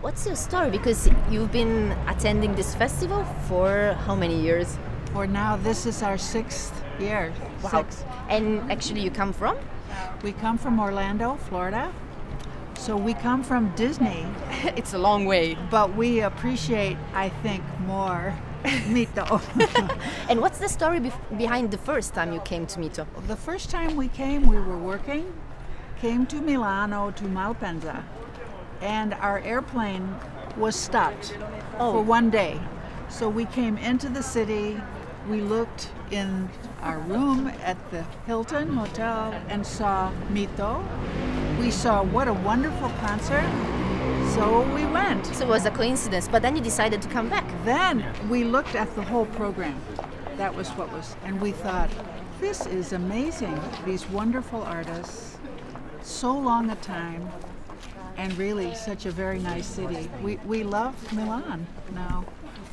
What's your story? Because you've been attending this festival for how many years? For now, this is our sixth year. Wow. And actually, you come from? We come from Orlando, Florida. So we come from Disney, it's a long way. but we appreciate, I think, more Mito. And what's the story behind the first time you came to Mito? the first time we came, we were working, came to Milano to Malpensa, and our airplane was stopped Oh. for one day. So we came into the city, we looked in our room at the Hilton Hotel and saw Mito. We saw what a wonderful concert. So we went. So it was a coincidence, but then you decided to come back. Then we looked at the whole program. That was what was, and we thought, this is amazing. These wonderful artists, so long a time, and really such a very nice city. We, we love Milan now.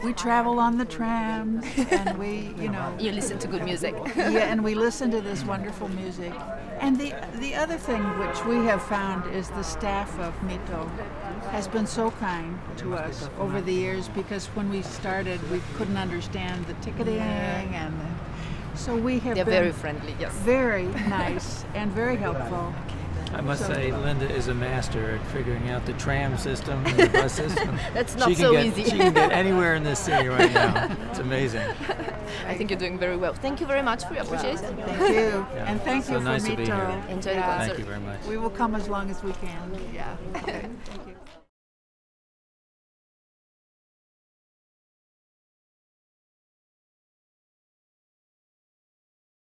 We travel on the trams, and we, you know, You listen to good music. yeah, and we listen to this wonderful music. And the the other thing which we have found is the staff of Mito has been so kind to us over the years because when we started we couldn't understand the ticketing and the, so we have They're been very friendly, yes. very nice and very helpful. I must So- say, Linda is a master at figuring out the tram system and the bus system. That's not she can so get, easy. She can get anywhere in this city right now. It's amazing. I think you're doing very well. Thank you very much for your appreciation. Thank you. Yeah, And thank so you for nice to be Mito. here. Enjoy the concert. Thank you very much. We will come as long as we can. Yeah. Okay. Thank you.